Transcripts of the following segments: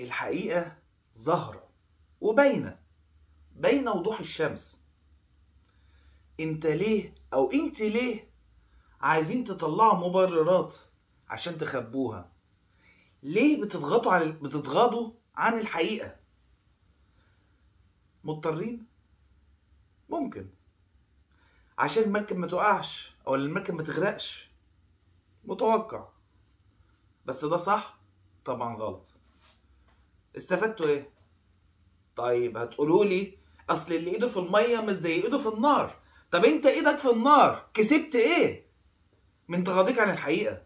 الحقيقة ظاهرة وباينة باينة وضوح الشمس. انت ليه أو انت ليه عايزين تطلعوا مبررات عشان تخبوها؟ ليه بتضغطوا على بتتغاضوا عن الحقيقة؟ مضطرين؟ ممكن. عشان المركب ما تقعش أو المركب ما تغرقش. متوقع. بس ده صح؟ طبعا غلط. استفدتوا إيه؟ طيب هتقولوا لي اصل اللي ايده في الميه مش زي ايده في النار. طب انت إيدك في النار كسبت إيه؟ من تغاضيك عن الحقيقة.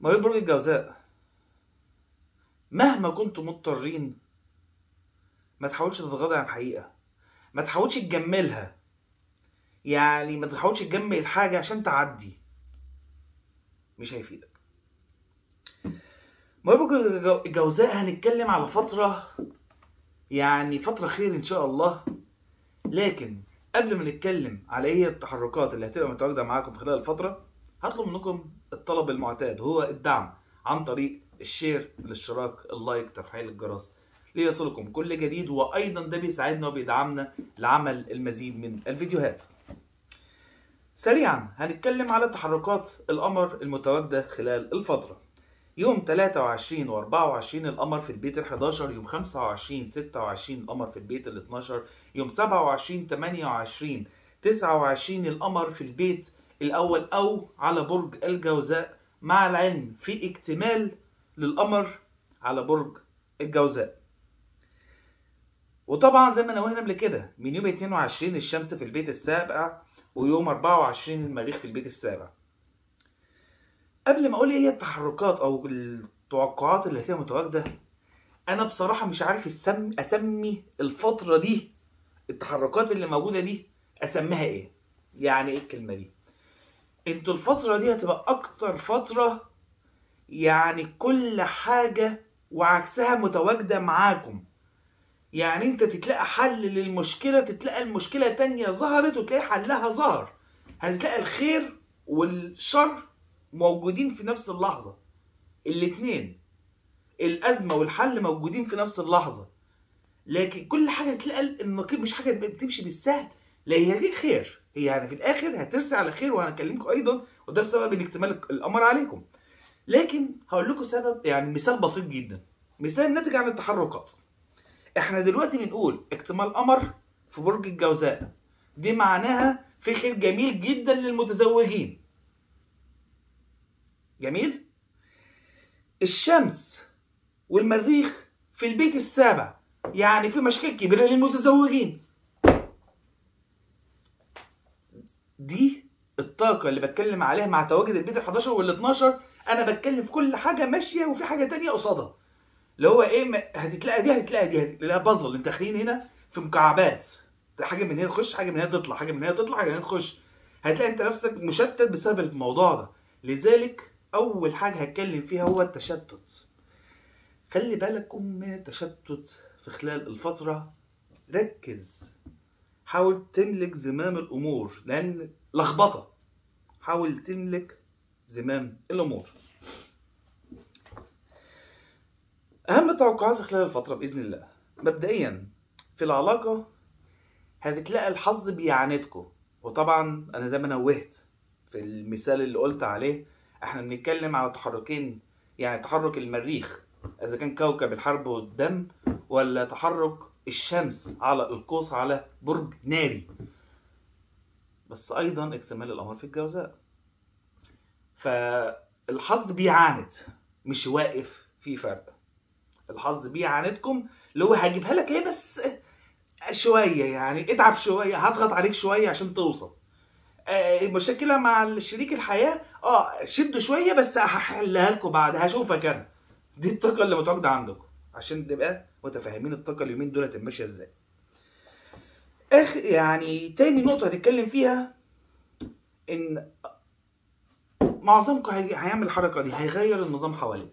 مريض برج الجوزاء مهما كنتوا مضطرين ما تحاولش تتغاضى عن الحقيقة. ما تحاولش تجملها. يعني ما تحاولش تجمل الحاجة عشان تعدي. مش هيفيدك. برج الجوزاء هنتكلم على فترة يعني فترة خير إن شاء الله. لكن قبل ما نتكلم على هي التحركات اللي هتبقى متواجدة معاكم في خلال الفترة هطلب منكم الطلب المعتاد هو الدعم عن طريق ال share الاشتراك ال like تفعيل الجرس ليصلكم كل جديد. وأيضا ده بيساعدنا وبيدعمنا لعمل المزيد من الفيديوهات. سريعا هنتكلم على تحركات القمر المتواجدة خلال الفترة. يوم 23 و 24 القمر في البيت ال 11 يوم 25 26 القمر في البيت ال 12 يوم 27 28 29 القمر في البيت الأول أو على برج الجوزاء مع العلم في اكتمال للقمر على برج الجوزاء. وطبعا زي ما نوهنا قبل كده من يوم 22 الشمس في البيت السابع ويوم 24 المريخ في البيت السابع. قبل ما أقول إيه هي التحركات أو التوقعات اللي هتبقى متواجدة أنا بصراحة مش عارف السم أسمي الفترة دي التحركات اللي موجودة دي أسميها إيه؟ يعني إيه الكلمة دي؟ إنتوا الفترة دي هتبقى أكتر فترة يعني كل حاجة وعكسها متواجدة معاكم. يعني أنت تتلاقى حل للمشكلة تتلاقى المشكلة تانية ظهرت وتلاقي حلها ظهر. هتلاقي الخير والشر موجودين في نفس اللحظة. الاتنين. الأزمة والحل موجودين في نفس اللحظة. لكن كل حاجة تلاقي النقيض مش حاجة بتمشي بالسهل. لا هي دي خير. هي يعني في الآخر هترسي على خير وهنكلمكم أيضا وده بسبب إن اكتمال القمر عليكم. لكن هقول لكم سبب يعني مثال بسيط جدا. مثال ناتج عن التحركات. إحنا دلوقتي بنقول اكتمال قمر في برج الجوزاء. دي معناها في خير جميل جدا للمتزوجين. جميل؟ الشمس والمريخ في البيت السابع يعني في مشاكل كبيرة للمتزوجين. دي الطاقة اللي بتكلم عليها مع تواجد البيت ال 11 وال 12 أنا بتكلم في كل حاجة ماشية وفي حاجة تانية قصادها. اللي هو إيه هتتلاقى دي هتتلاقى دي هتلاقي بازل أنت داخلين هنا في مكعبات. حاجة من هنا تخش حاجة من هنا تطلع حاجة من هنا تطلع حاجة من هنا تخش. هتلاقي أنت نفسك مشتت بسبب الموضوع ده. لذلك أول حاجة هتكلم فيها هو التشتت. خلي بالكم من التشتت في خلال الفترة. ركز. حاول تملك زمام الأمور لأن لخبطة. حاول تملك زمام الأمور. أهم التوقعات في خلال الفترة بإذن الله. مبدئيا في العلاقة هتتلاقى الحظ بيعاندكم وطبعا أنا زي ما نوهت في المثال اللي قلت عليه إحنا بنتكلم على تحركين يعني تحرك المريخ إذا كان كوكب الحرب والدم ولا تحرك الشمس على القوس على برج ناري. بس أيضا اكتمال القمر في الجوزاء. فالحظ بيعاند مش واقف في فرق. الحظ بيعاندكم اللي هو هجيبها لك إيه بس شوية يعني اتعب شوية هضغط عليك شوية عشان توصل. المشكلة مع شريك الحياة. آه شدوا شوية بس هحلها لكم بعد هشوفك أنا دي الطاقة اللي متواجدة عندكم. عشان نبقى متفاهمين الطاقة اليومين دول ماشية إزاي. آخ يعني تاني نقطة هنتكلم فيها إن معظمكم هيعمل الحركة دي هيغير النظام حواليه.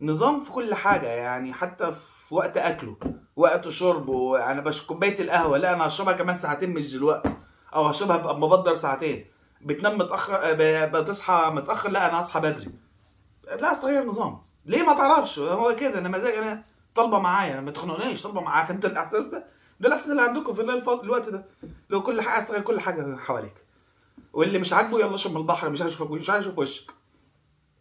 نظام في كل حاجة يعني حتى في وقت أكله وقت شربه يعني باش كوباية القهوة لا أنا هشربها كمان ساعتين مش دلوقتي. أو هشربها ابقى ساعتين. بتنام متأخر بتصحى متأخر لا أنا هصحى بدري. لا عايز تغير نظام. ليه ما تعرفش؟ هو كده أنا مزاج أنا طالبة معايا ما تخنقنيش طالبة معايا. فانت الإحساس ده؟ ده الإحساس اللي عندكم في الفضل الوقت ده. لو كل حاجة عايز تغير كل حاجة حواليك. واللي مش عاجبه يلا اشرب من البحر مش عايز اشوفك مش عايز أشوف وشك.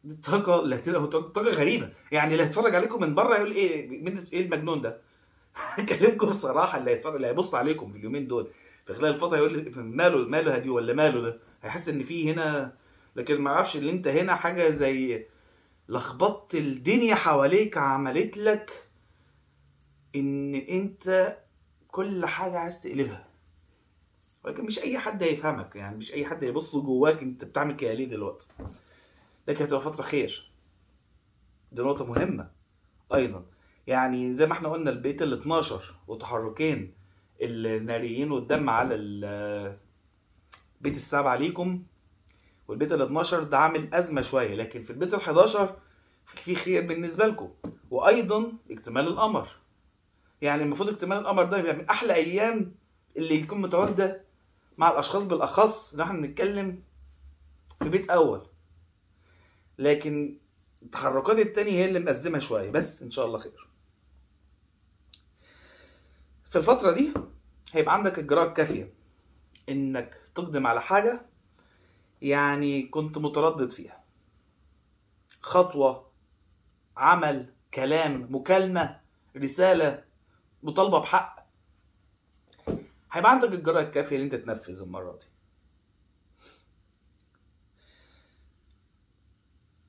دي اللي هتبقى طاقة غريبة. يعني اللي هيتفرج عليكم من بره يقول إيه إيه المجنون ده؟ اكلمكم بصراحة اللي هيتفرج اللي هيبص عليكم في اليومين دول. في خلال الفترة يقول لي ماله ماله هدي ولا ماله ده؟ هيحس إن في هنا لكن ما أعرفش ان أنت هنا حاجة زي لخبطت الدنيا حواليك عملت لك إن أنت كل حاجة عايز تقلبها. ولكن مش أي حد هيفهمك يعني مش أي حد هيبص جواك أنت بتعمل كده ليه دلوقتي؟ لكن هتبقى فترة خير. دي نقطة مهمة أيضا. يعني زي ما إحنا قلنا البيت ال 12 وتحركين. الناريين والدم على ال- بيت السبعة ليكم والبيت ال 12 ده عامل أزمة شوية لكن في البيت ال 11 في خير بالنسبة لكم. وأيضا اكتمال القمر. يعني المفروض اكتمال القمر ده يبقى من أحلى أيام اللي يكون متواجدة مع الأشخاص بالأخص. ان إحنا بنتكلم في بيت أول. لكن التحركات التانية هي اللي مأزمة شوية. بس إن شاء الله خير. في الفترة دي هيبقى عندك إجراءات كافية إنك تقدم على حاجة يعني كنت متردد فيها. خطوة عمل كلام مكالمة رسالة مطالبة بحق. هيبقى عندك الجرأة الكافية اللي أنت تنفذ المرة دي.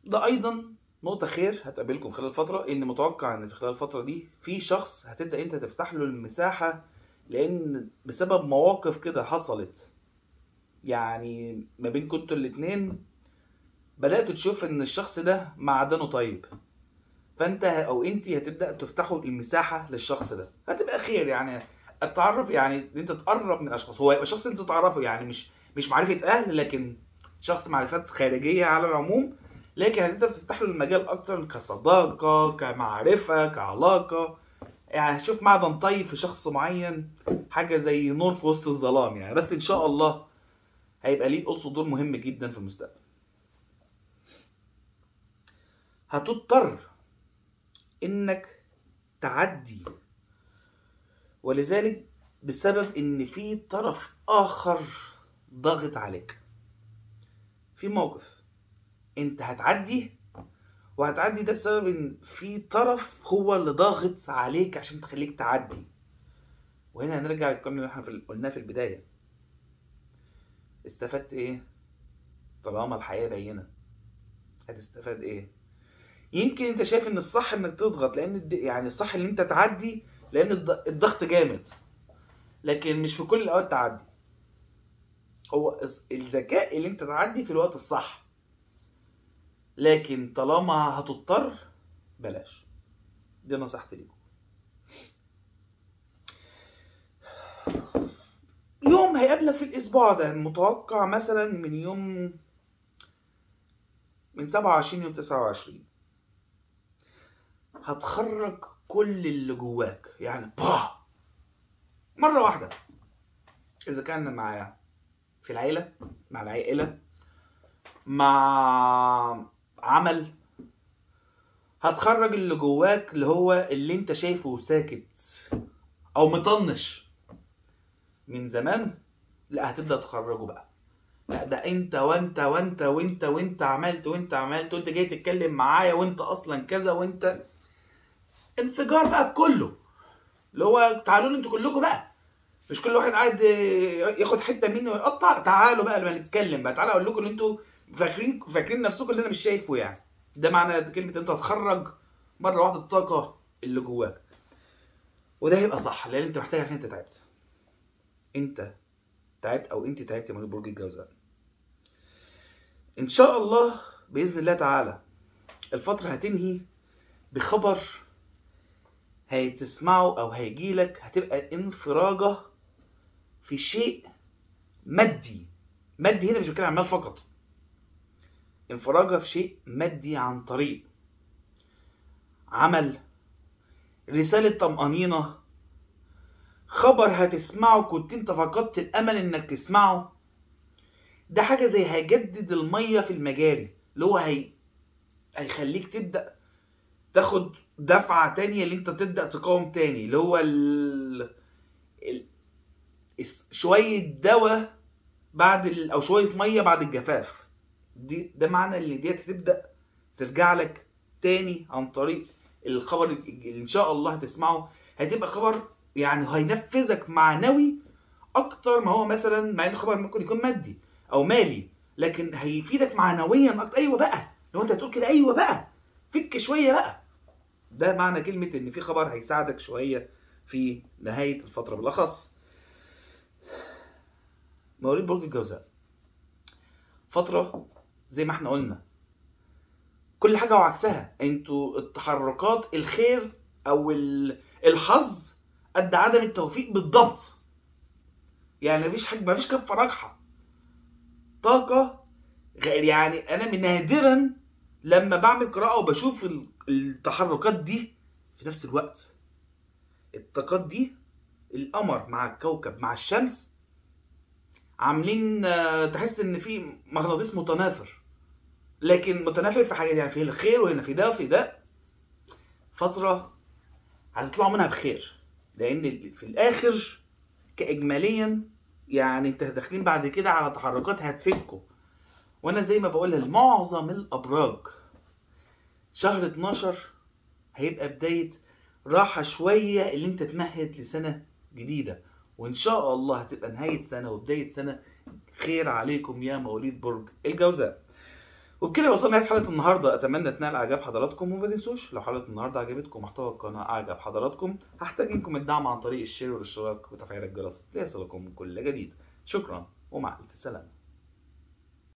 ده أيضا نقطة خير هتقابلكم خلال الفترة إن متوقع إن في خلال الفترة دي في شخص هتبدأ أنت تفتح له المساحة لأن بسبب مواقف كده حصلت. يعني ما بين كنتوا الاتنين بدأت تشوف إن الشخص ده معدنه طيب. فأنت أو أنت هتبدأ تفتحوا المساحة للشخص ده. هتبقى خير يعني التعرف يعني إن أنت تقرب من أشخاص. هو يبقى شخص انت تعرفه يعني مش مش معرفة أهل لكن شخص معرفات خارجية على العموم. لكن هتبدأ تفتح له المجال أكتر كصداقة كمعرفة كعلاقة. يعني هتشوف معدن طيب في شخص معين حاجة زي نور في وسط الظلام يعني. بس إن شاء الله هيبقى ليه قصة دور مهم جدا في المستقبل. هتضطر إنك تعدي. ولذلك بسبب إن في طرف آخر ضاغط عليك. في موقف. انت هتعدي وهتعدي ده بسبب ان في طرف هو اللي ضاغط عليك عشان تخليك تعدي. وهنا هنرجع للكلام اللي إحنا قلناه في البداية. استفدت إيه؟ طالما الحياة بينة. هتستفاد إيه؟ يمكن انت شايف ان الصح انك تضغط لأن يعني الصح ان انت تعدي لأن الض- الضغط جامد. لكن مش في كل الأوقات تعدي. هو الذكاء اللي انت تعدي في الوقت الصح. لكن طالما هتضطر بلاش. دي نصيحتي ليكم. يوم هيقابلك في الأسبوع ده المتوقع مثلا من يوم من 27 يوم 29 هتخرج كل اللي جواك يعني با مرة واحدة. إذا كان مع في العيلة مع العائلة مع عمل هتخرج اللي جواك اللي هو اللي انت شايفه ساكت أو مطنش. من زمان لا هتبدأ تخرجه بقى. لا ده انت وانت وانت وانت وانت عملت وانت عملت وانت جاي تتكلم معايا وانت أصلا كذا وانت. انفجار بقى كله اللي هو تعالوا أنتوا كلكم بقى. مش كل واحد قاعد ياخد حتة مني ويقطع. تعالوا بقى لما نتكلم بقى. تعالوا أقول لكم ان أنتوا فاكرين فاكرين نفسكم اللي أنا مش شايفه يعني. ده معنى كلمة أنت تخرج مرة واحدة الطاقة اللي جواك. وده هيبقى صح لأن أنت محتاج عشان أنت تعبت. أنت تعبت أو أنت تعبت من برج الجوزاء. إن شاء الله بإذن الله تعالى الفترة هتنهي بخبر هتسمعه أو هيجيلك هتبقى انفراجة في شيء مادي. مادي هنا مش بتكلم عن مال فقط. انفراجه في شيء مادي عن طريق عمل رسالة طمأنينة خبر هتسمعه كنت انت فقدت الأمل إنك تسمعه. ده حاجة زي هيجدد المية في المجاري اللي هو هي هيخليك تبدأ تاخد دفعة تانية اللي انت تبدأ تقاوم تاني اللي هو ال... ال... شوية دواء بعد ال... أو شوية مية بعد الجفاف. دي ده معنى إن ديت هتبدأ ترجع لك تاني عن طريق الخبر اللي إن شاء الله هتسمعه. هتبقى خبر يعني هينفذك معنوي أكتر ما هو مثلا مع إن الخبر ممكن يكون مادي أو مالي لكن هيفيدك معنويا أكتر. أيوه بقى لو أنت هتقول كده أيوه بقى فك شوية بقى. ده معنى كلمة إن في خبر هيساعدك شوية في نهاية الفترة. بالأخص مواليد برج الجوزاء. فترة زي ما إحنا قلنا. كل حاجة وعكسها. أنتوا التحركات الخير أو ال- الحظ قد عدم التوفيق بالضبط. يعني مفيش حاجة مفيش كفة راجحة. طاقة غير يعني أنا من نادرا لما بعمل قراءة وبشوف ال- التحركات دي في نفس الوقت. الطاقات دي القمر مع الكوكب مع الشمس عاملين آه، تحس إن في مغناطيس متنافر لكن متنافر في حاجات يعني في الخير وهنا في ده وفي ده. فترة هتطلعوا منها بخير. لأن في الآخر كاجماليا يعني أنت داخلين بعد كده على تحركات هتفيدكم. وأنا زي ما بقول لمعظم الأبراج شهر 12 هيبقى بداية راحة شوية اللي أنت تمهد لسنة جديدة. وإن شاء الله هتبقى نهاية سنة وبداية سنة. خير عليكم يا مواليد برج الجوزاء. وبكده وصلنا لنهايه حلقة النهارده. أتمنى تنال إعجاب حضراتكم وما تنسوش لو حلقة النهارده عجبتكم محتوى القناة أعجب حضراتكم. هحتاج منكم الدعم عن طريق الشير والاشتراك وتفعيل الجرس ليصلكم كل جديد. شكرا ومع ألف سلامة.